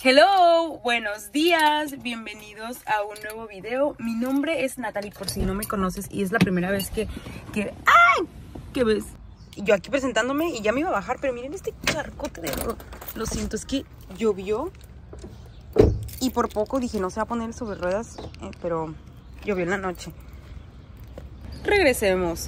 Hello, buenos días, bienvenidos a un nuevo video. Mi nombre es Natalie, por si no me conoces y es la primera vez que, que, ¡ay! ¿Qué ves? Yo aquí presentándome y ya me iba a bajar, pero miren este charcote de. Lo siento, es que llovió y por poco dije no se va a poner sobre ruedas, eh, pero llovió en la noche. Regresemos.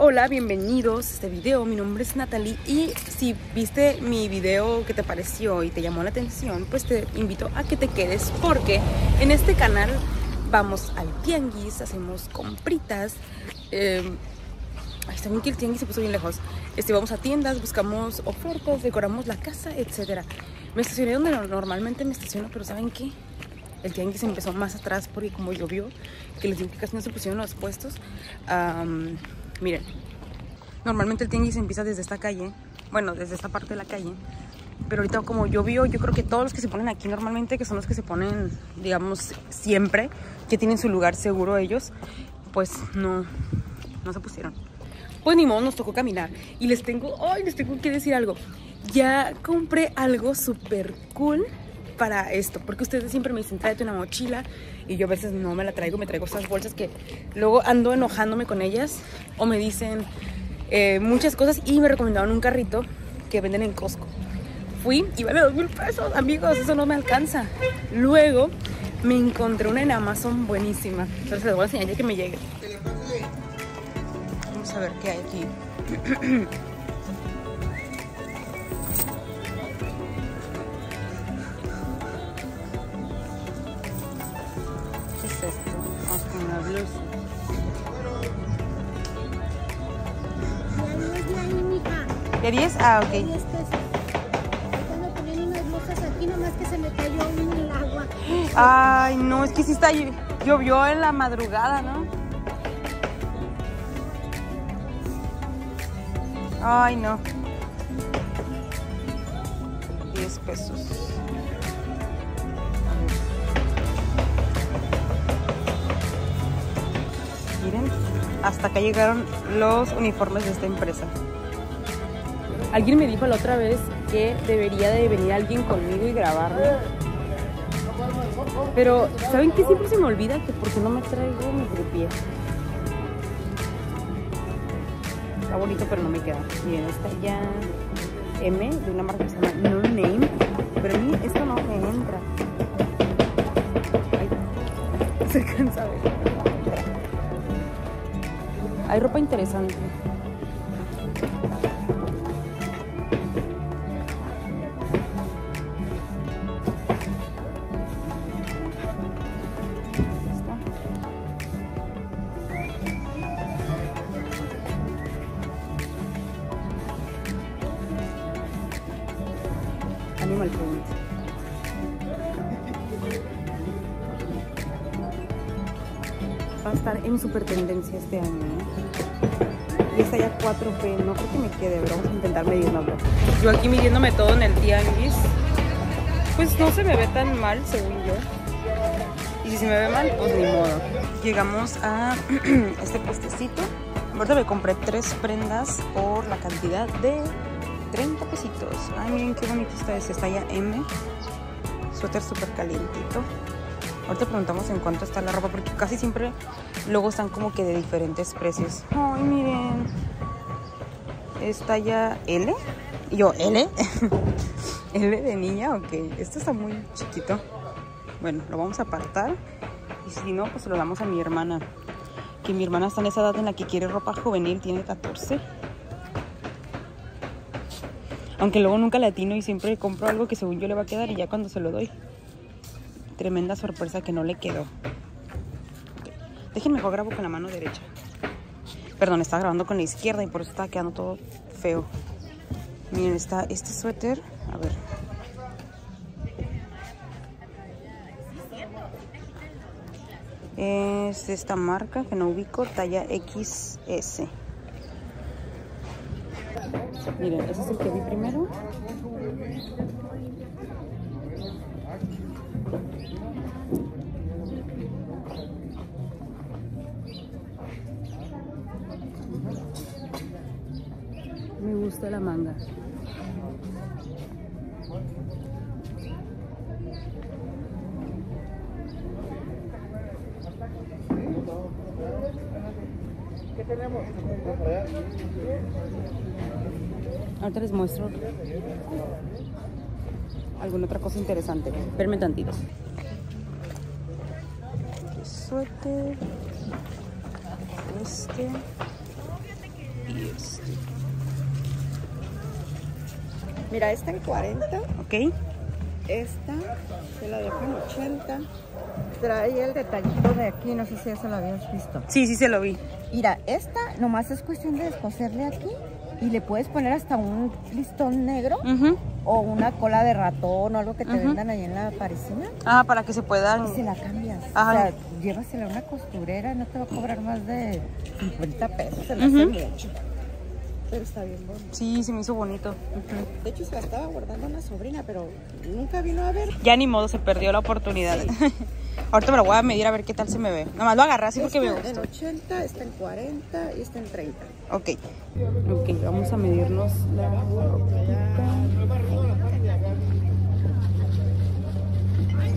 Hola, bienvenidos a este video. Mi nombre es Natalie y si viste mi video que te pareció y te llamó la atención, pues te invito a que te quedes porque en este canal vamos al tianguis, hacemos compritas. Eh, ay, está bien que el tianguis se puso bien lejos. Este, vamos a tiendas, buscamos ofertas, decoramos la casa, etcétera. Me estacioné donde normalmente me estaciono, pero ¿saben qué? El tianguis empezó más atrás porque como llovió, que les digo que casi no se pusieron los puestos. Um, Miren, normalmente el tianguis empieza desde esta calle, bueno, desde esta parte de la calle. Pero ahorita como llovió, yo creo que todos los que se ponen aquí normalmente, que son los que se ponen, digamos, siempre, que tienen su lugar seguro ellos, pues no, no se pusieron. Pues ni modo, nos tocó caminar. Y les tengo, ay, les tengo que decir algo. Ya compré algo súper cool para esto, porque ustedes siempre me dicen, tráete una mochila, y yo a veces no me la traigo, me traigo estas bolsas que luego ando enojándome con ellas, o me dicen eh, muchas cosas, y me recomendaron un carrito que venden en Costco. Fui y vale dos mil pesos, amigos, eso no me alcanza. Luego me encontré una en Amazon buenísima, entonces les voy a enseñar ya que me llegue. Vamos a ver qué hay aquí. Ah, ok. Unas aquí, nomás que se me cayó agua. Ay, no, es que sí está llo- llovió en la madrugada, ¿no? Ay, no. 10 pesos. Miren, hasta acá llegaron los uniformes de esta empresa. Alguien me dijo la otra vez que debería de venir alguien conmigo y grabarme. Pero, ¿saben qué? Siempre se me olvida que porque no me traigo mi grupié. Está bonito, pero no me queda. Miren, esta ya M de una marca que se llama No Name. Pero a mí esto no me entra. Ay, se alcanza a ver. Hay ropa interesante. 4P, no creo que me quede, vamos a intentar medirnoslo. Yo aquí midiéndome todo en el tianguis. Pues no se me ve tan mal, según yo. Y si se me ve mal, pues ni modo. Llegamos a este puestecito. Ahorita me compré tres prendas por la cantidad de 30 pesitos. Ay, miren qué bonito está ese. Está ya M. Suéter súper calientito. Ahorita preguntamos en cuánto está la ropa porque casi siempre luego están como que de diferentes precios. Ay, miren. Está ya L. Yo, L. L de niña, ok. Esto está muy chiquito. Bueno, lo vamos a apartar. Y si no, pues se lo damos a mi hermana. Que mi hermana está en esa edad en la que quiere ropa juvenil, tiene 14. Aunque luego nunca le atino y siempre compro algo que según yo le va a quedar y ya cuando se lo doy. Tremenda sorpresa que no le quedó. Ok. Déjenme grabo con la mano derecha. Perdón, estaba grabando con la izquierda y por eso estaba quedando todo feo. Miren, está este suéter. A ver. Es esta marca que no ubico, talla XS. Miren, ese es el que vi primero. la manga. ¿Qué tenemos? Ahorita les muestro alguna otra cosa interesante. Verme tantito. Suerte. Este. Mira, esta en 40, Ok. esta se la dejo en 80. Trae el detallito de aquí, no sé si eso lo habías visto. Sí, sí se lo vi. Mira, esta nomás es cuestión de descoserle aquí y le puedes poner hasta un listón negro o una cola de ratón o algo que te vendan ahí en la parisina Ah, para que se puedan. y se la cambias. Ajá. O sea, llévasela a una costurera, no te va a cobrar más de 50 pesos, se la Ujú. hace mucho. Pero está bien bonito. Sí, se me hizo bonito. De hecho, se la estaba guardando una sobrina, pero nunca vino a ver. Ya ni modo, se perdió la oportunidad. Ahorita me lo voy a medir a ver qué tal se me ve. Nada más lo agarré así porque me gusta. en 80, está en 40 y está en 30. Ok. Ok, vamos a medirnos la ropita. Ay,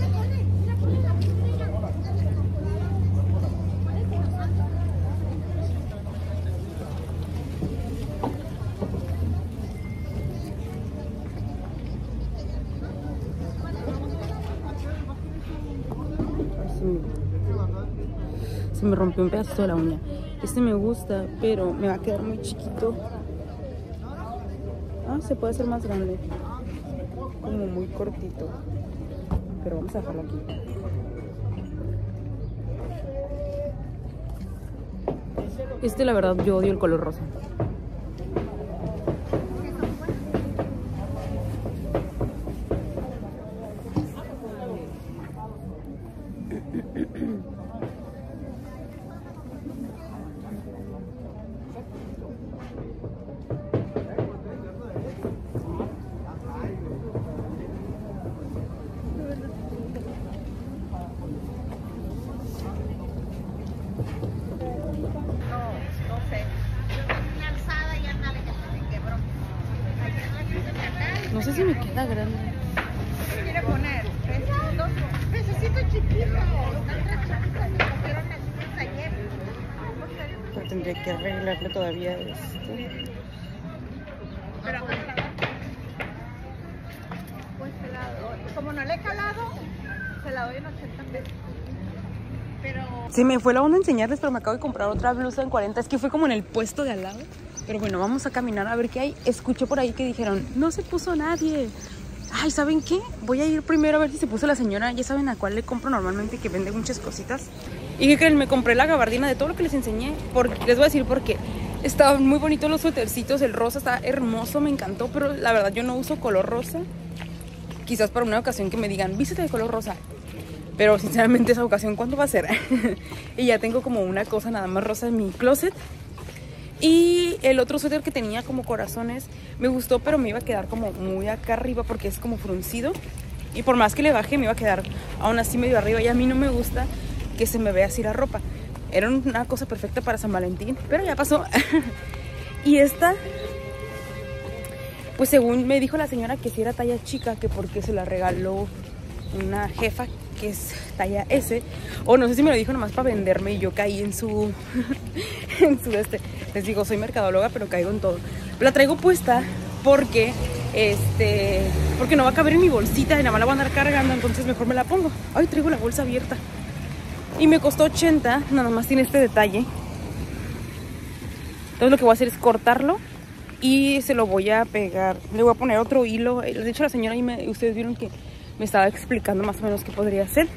se me- Se me rompió un pedazo de la uña. Este me gusta, pero me va a quedar muy chiquito. Ah, se puede hacer más grande. Como muy cortito. Pero vamos a dejarlo aquí. Este, la verdad, yo odio el color rosa. Queda grande. quiere poner? Necesito chiquito. Están rechazadas. Me comieron las ayer. Tendría que arreglarle todavía este. Pero Pues se la doy. Como no le he calado, se la doy en 80 pesos. Pero Se me fue la onda enseñarles, pero me acabo de comprar otra blusa en 40. Es que fue como en el puesto de al lado. Pero bueno, vamos a caminar a ver qué hay. Escuché por ahí que dijeron, no se puso nadie. Ay, ¿saben qué? Voy a ir primero a ver si se puso la señora. Ya saben a cuál le compro normalmente, que vende muchas cositas. Y que creen, me compré la gabardina de todo lo que les enseñé. Porque, les voy a decir por qué. Estaban muy bonitos los suétercitos. El rosa está hermoso, me encantó. Pero la verdad, yo no uso color rosa. Quizás para una ocasión que me digan, vístete de color rosa. Pero sinceramente esa ocasión, ¿cuándo va a ser? y ya tengo como una cosa nada más rosa en mi closet. Y el otro suéter que tenía como corazones me gustó, pero me iba a quedar como muy acá arriba porque es como fruncido. Y por más que le baje, me iba a quedar aún así medio arriba. Y a mí no me gusta que se me vea así la ropa. Era una cosa perfecta para San Valentín, pero ya pasó. y esta, pues según me dijo la señora que si era talla chica, que porque se la regaló una jefa que es talla S, o no sé si me lo dijo nomás para venderme y yo caí en su, en su este. Les digo, soy mercadóloga, pero caigo en todo. La traigo puesta porque, este, porque no va a caber en mi bolsita y nada más la voy a andar cargando, entonces mejor me la pongo. Ay, traigo la bolsa abierta. Y me costó 80, nada más tiene este detalle. Entonces lo que voy a hacer es cortarlo y se lo voy a pegar. Le voy a poner otro hilo. De hecho la señora ahí me, ustedes vieron que me estaba explicando más o menos qué podría hacer.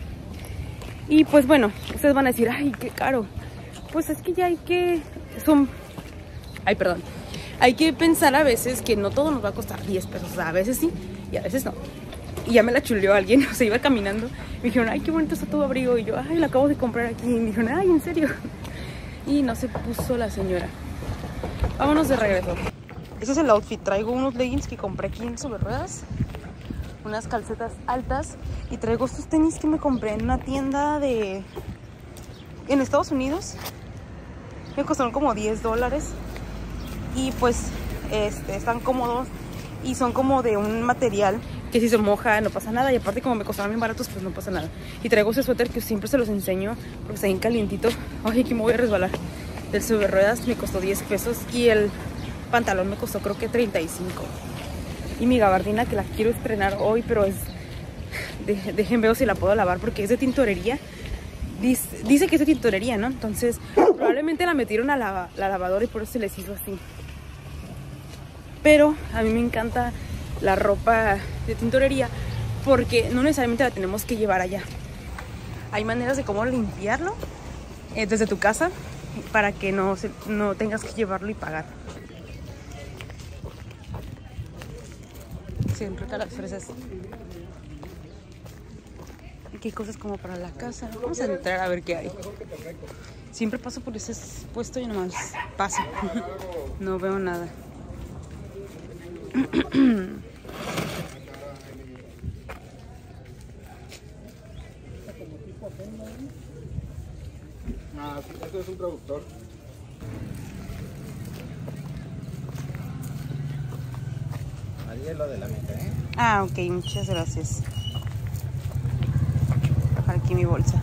Y pues bueno, ustedes van a decir, ay, qué caro. Pues es que ya hay que... Son... Ay, perdón. Hay que pensar a veces que no todo nos va a costar 10 pesos. A veces sí y a veces no. Y ya me la chuleó alguien, o sea, iba caminando. Me dijeron, ay, qué bonito está tu abrigo. Y yo, ay, lo acabo de comprar aquí. Me dijeron, ay, ¿en serio? Y no se puso la señora. Vámonos de regreso. Ese es el outfit. Traigo unos leggings que compré aquí en sobre ruedas. Unas calcetas altas. Y traigo estos tenis que me compré en una tienda de... En Estados Unidos. Me costaron como 10 dólares. Y pues este, están cómodos. Y son como de un material que si se moja no pasa nada. Y aparte como me costaron bien baratos pues no pasa nada. Y traigo ese suéter que siempre se los enseño porque está bien calientito. Ay, aquí me voy a resbalar. del sobre ruedas me costó 10 pesos y el pantalón me costó creo que 35. Y mi gabardina que la quiero estrenar hoy, pero es... De, déjenme ver si la puedo lavar porque es de tintorería. Dice, que es de tintorería, ¿no? Entonces probablemente la metieron a la, la lavadora y por eso se les hizo así. Pero a mí me encanta la ropa de tintorería porque no necesariamente la tenemos que llevar allá. Hay maneras de cómo limpiarlo eh, desde tu casa para que no, no tengas que llevarlo y pagar. Siempre las fresas. Aquí hay cosas como para la casa. Vamos a entrar a ver qué hay. Siempre paso por ese puesto y nomás paso. no veo nada. Ah, esto es un traductor. Ahí es lo de la ¿eh? Ah, ok, muchas gracias. Aquí mi bolsa.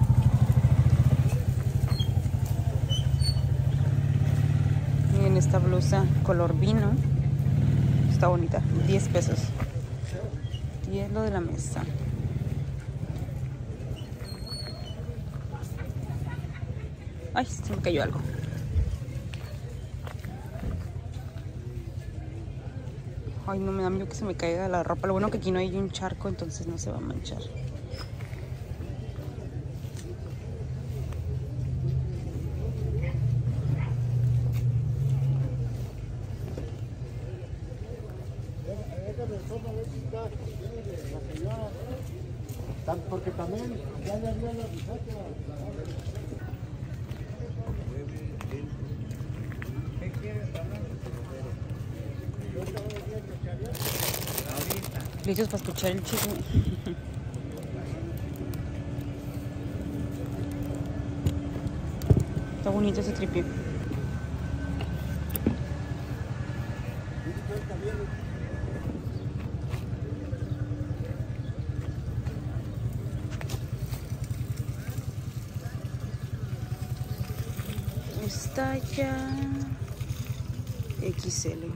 Miren esta blusa color vino. Está bonita, 10 pesos. Y es lo de la mesa. Ay, se me cayó algo. Ay, no me da miedo que se me caiga la ropa. Lo bueno que aquí no hay un charco, entonces no se va a manchar. Para escuchar el chisme. Está bonito ese tripio. Está ya XL.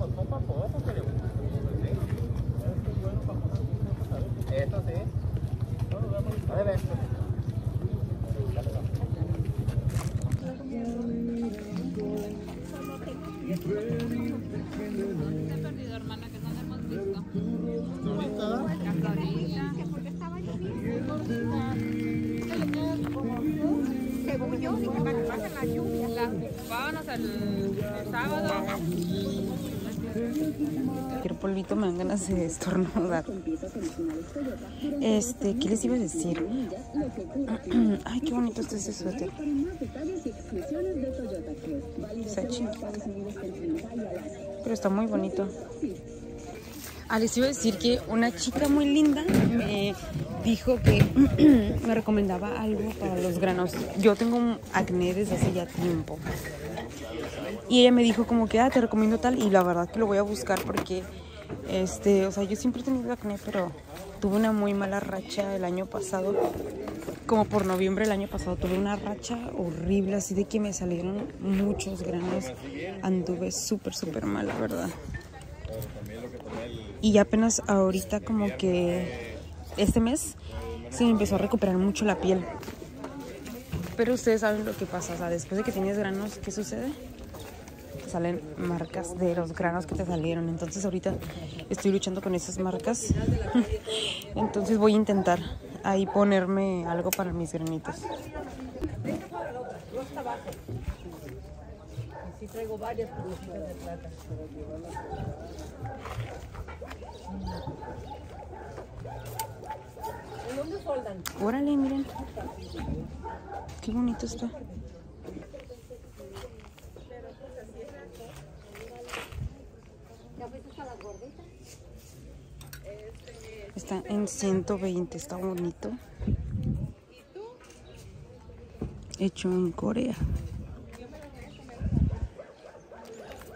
Esto polvito me dan ganas de estornudar. Este, ¿qué les iba a decir? Ay, qué bonito está ese suéter. Está. Pero está muy bonito. Ah, les iba a decir que una chica muy linda me dijo que me recomendaba algo para los granos. Yo tengo un acné desde hace ya tiempo. Y ella me dijo como que, ah, te recomiendo tal. Y la verdad que lo voy a buscar porque, este, o sea, yo siempre he tenido acné, pero tuve una muy mala racha el año pasado. Como por noviembre del año pasado tuve una racha horrible, así de que me salieron muchos granos. Anduve súper, súper mal, la verdad. Y apenas ahorita como que este mes se me empezó a recuperar mucho la piel. Pero ustedes saben lo que pasa, o sea, después de que tienes granos, ¿qué sucede? Salen marcas de los granos que te salieron. Entonces ahorita estoy luchando con esas marcas. Entonces voy a intentar ahí ponerme algo para mis granitos. Sí traigo varias de plata. Órale, miren. Qué bonito está. Está en 120, está bonito. Hecho en Corea.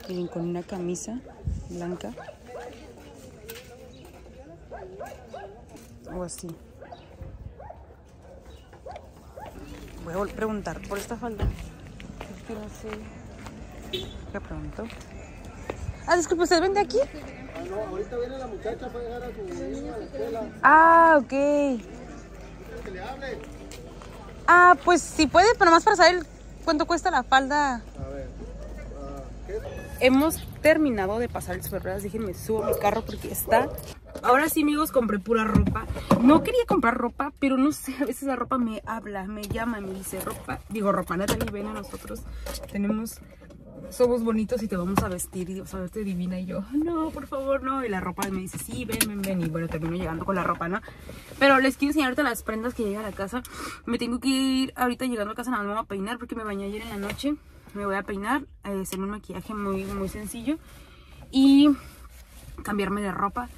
Miren, con una camisa blanca. o así. Voy a preguntar por esta falda. Es que no sé. ¿Qué pregunto? Ah, disculpe, ¿usted vende aquí? Ah, no, ahorita viene la muchacha para dejar a su niño a la escuela. Ah, ok. Que le hable. Ah, pues si puede, pero más para saber cuánto cuesta la falda. A ver. ah, ¿Qué? Hemos terminado de pasar el supermercado. Déjenme subo mi carro porque está. Ahora sí, amigos, compré pura ropa. No quería comprar ropa, pero no sé, a veces la ropa me habla, me llama, me dice ropa. Digo, ropa, Natalie, ven a nosotros. Tenemos, somos bonitos y te vamos a vestir y vas a verte divina. Y yo, no, por favor, no. Y la ropa me dice, sí, ven, ven, ven. Y bueno, termino llegando con la ropa, ¿no? Pero les quiero enseñar ahorita las prendas que llegan a la casa. Me tengo que ir ahorita llegando a casa, nada más a peinar porque me bañé ayer en la noche. Me voy a peinar, eh, hacer un maquillaje muy, muy sencillo y cambiarme de ropa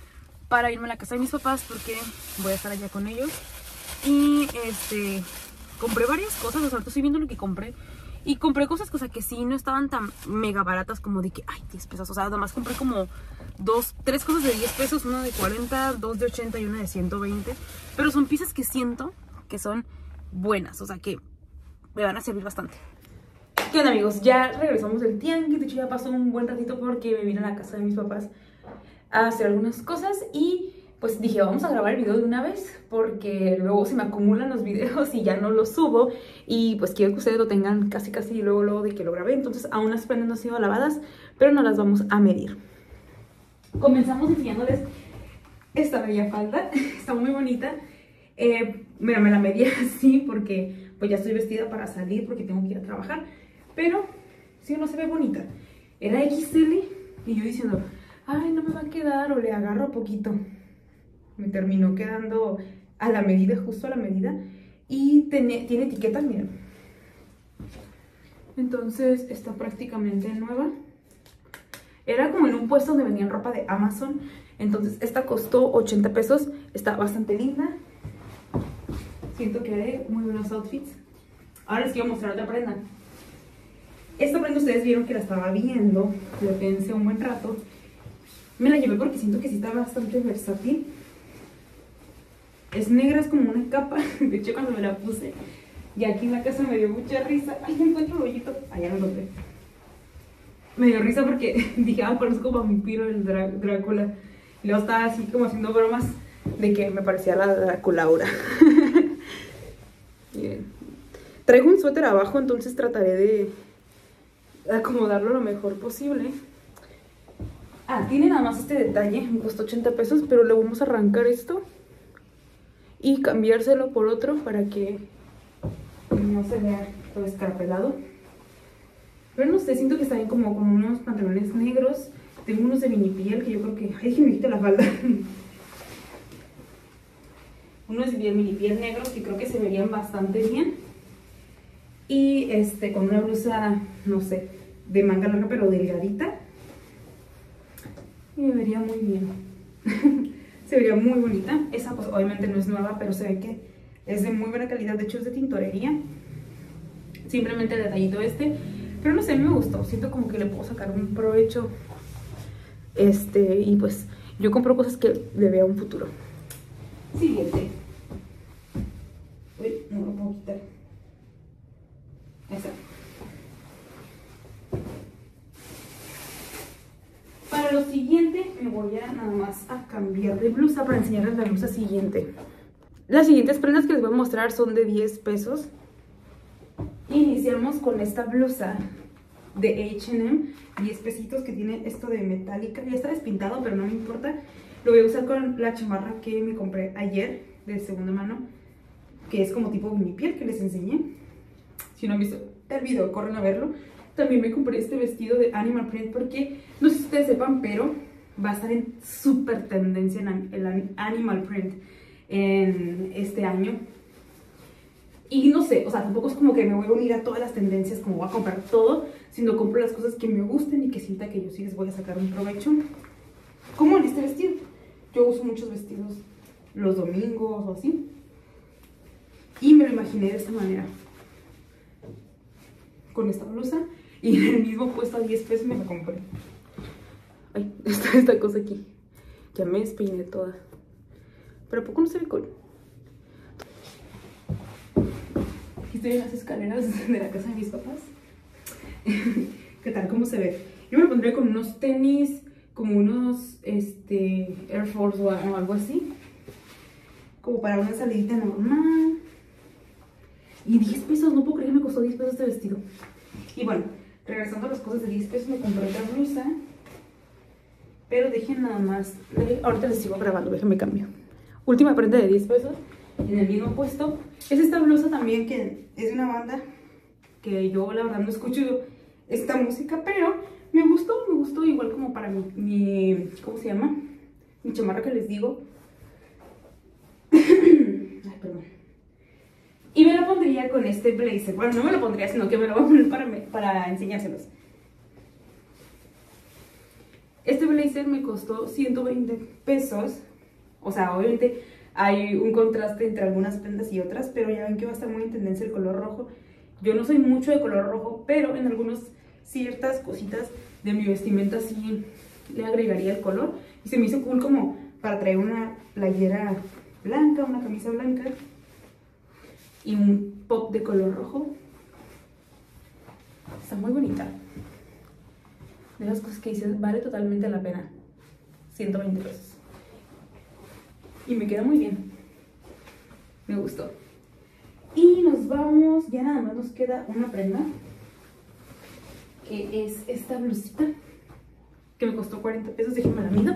para irme a la casa de mis papás porque voy a estar allá con ellos. Y este compré varias cosas, o sea, estoy viendo lo que compré. Y compré cosas, cosa que sí no estaban tan mega baratas como de que, ay, 10 pesos. O sea, además compré como dos, tres cosas de 10 pesos, una de 40, dos de 80 y una de 120. Pero son piezas que siento que son buenas, o sea, que me van a servir bastante. ¿Qué onda amigos? Ya regresamos del tianguis, de hecho ya pasó un buen ratito porque me vine a la casa de mis papás a hacer algunas cosas y pues dije vamos a grabar el video de una vez porque luego se me acumulan los videos y ya no los subo y pues quiero que ustedes lo tengan casi casi luego luego de que lo grabé, entonces aún las prendas no han sido lavadas pero no las vamos a medir. Comenzamos enseñándoles esta bella falda, está muy bonita. Eh, mira, me la medí así porque pues ya estoy vestida para salir porque tengo que ir a trabajar. Pero sí no se ve bonita. Era XL y yo diciendo, ay, no me va a quedar o le agarro poquito. Me terminó quedando a la medida, justo a la medida. Y tiene, tiene etiquetas, miren. Entonces está prácticamente nueva. Era como en un puesto donde vendían ropa de Amazon. Entonces esta costó 80 pesos. Está bastante linda. Siento que haré muy buenos outfits. Ahora les quiero mostrar otra prenda. Esta prenda ustedes vieron que la estaba viendo. La pensé un buen rato. Me la llevé porque siento que sí está bastante versátil. Es negra, es como una capa. De hecho, cuando me la puse, y aquí en la casa me dio mucha risa. Ay, encuentro el hoyito. Allá lo encontré. Me dio risa porque dije, ah, parezco vampiro el Drá- Drácula. Y luego estaba así como haciendo bromas de que me parecía la Draculaura. Miren. Traigo un suéter abajo, entonces trataré de acomodarlo lo mejor posible. Ah, tiene nada más este detalle, me costó 80 pesos, pero le vamos a arrancar esto y cambiárselo por otro para que no se vea todo escarpelado. Pero no sé, siento que están como, como unos pantalones negros. Tengo unos de mini piel que yo creo que... Ay, que me quite la falda. unos de mini piel negros que creo que se verían bastante bien. Y este, con una blusa, no sé, de manga larga pero delgadita. Y me vería muy bien. se vería muy bonita. Esa pues obviamente no es nueva, pero se ve que es de muy buena calidad. De hecho es de tintorería. Simplemente el detallito este. Pero no sé, me gustó. Siento como que le puedo sacar un provecho. Este, y pues yo compro cosas que le vea un futuro. Siguiente. Uy, no lo puedo quitar. Esa. Para lo siguiente me voy a nada más a cambiar de blusa para enseñarles la blusa siguiente. Las siguientes prendas que les voy a mostrar son de 10 pesos. Iniciamos con esta blusa de H&M, 10 pesitos que tiene esto de metálica. Ya está despintado, pero no me importa. Lo voy a usar con la chamarra que me compré ayer de segunda mano, que es como tipo mini piel que les enseñé. Si no han visto el video, corren a verlo. También me compré este vestido de Animal Print porque, no sé si ustedes sepan, pero va a estar en súper tendencia en el Animal Print en este año. Y no sé, o sea, tampoco es como que me voy a unir a todas las tendencias, como voy a comprar todo, sino compro las cosas que me gusten y que sienta que yo sí les voy a sacar un provecho. Como en este vestido. Yo uso muchos vestidos los domingos o así. Y me lo imaginé de esta manera. Con esta blusa. Y en el mismo puesto a 10 pesos me la compré. Ay, está esta cosa aquí. Ya me despeiné toda. Pero ¿a poco no se ve cool? Aquí estoy en las escaleras de la casa de mis papás. ¿Qué tal? ¿Cómo se ve? Yo me pondría con unos tenis, como unos este, Air Force o algo así. Como para una salidita normal. Y 10 pesos, no puedo creer que me costó 10 pesos este vestido. Y bueno, regresando a las cosas de 10 pesos, me compré otra blusa. Pero dejen nada más. Ahorita les sigo grabando, déjenme cambio. Última prenda de 10 pesos. En el mismo puesto. Es esta blusa también que es de una banda que yo la verdad no escucho esta música, pero me gustó, me gustó igual como para mi, mi ¿cómo se llama? Mi chamarra que les digo. Ay, perdón. Y me la pondría con este blazer. Bueno, no me lo pondría, sino que me lo voy a poner para, para enseñárselos. Este blazer me costó 120 pesos. O sea, obviamente hay un contraste entre algunas prendas y otras, pero ya ven que va a estar muy en tendencia el color rojo. Yo no soy mucho de color rojo, pero en algunas ciertas cositas de mi vestimenta sí le agregaría el color. Y se me hizo cool como para traer una playera blanca, una camisa blanca y un pop de color rojo. Está muy bonita. De las cosas que dices, vale totalmente la pena. 120 pesos. Y me queda muy bien. Me gustó. Y nos vamos, ya nada más nos queda una prenda. Que es esta blusita. Que me costó 40 pesos, déjenme la mido.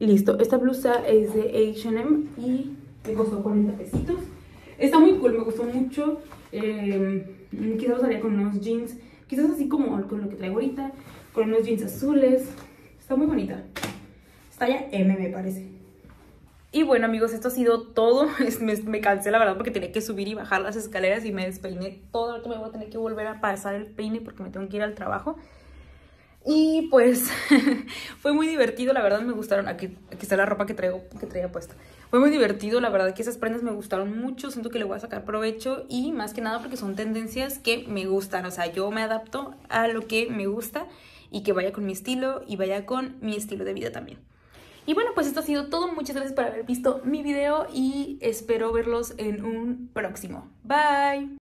Listo, esta blusa es de H&M y me costó 40 pesitos. Está muy cool, me gustó mucho. Eh, quizás usaría con unos jeans, quizás así como con lo que traigo ahorita, con unos jeans azules. Está muy bonita. Está ya M me parece. Y bueno amigos, esto ha sido todo. Me, me, cansé la verdad porque tenía que subir y bajar las escaleras y me despeiné todo. Ahorita me voy a tener que volver a pasar el peine porque me tengo que ir al trabajo. Y pues fue muy divertido, la verdad me gustaron. Aquí, aquí está la ropa que, traigo, que traía puesta. Fue muy divertido, la verdad que esas prendas me gustaron mucho. Siento que le voy a sacar provecho y más que nada porque son tendencias que me gustan. O sea, yo me adapto a lo que me gusta y que vaya con mi estilo y vaya con mi estilo de vida también. Y bueno, pues esto ha sido todo. Muchas gracias por haber visto mi video y espero verlos en un próximo. Bye.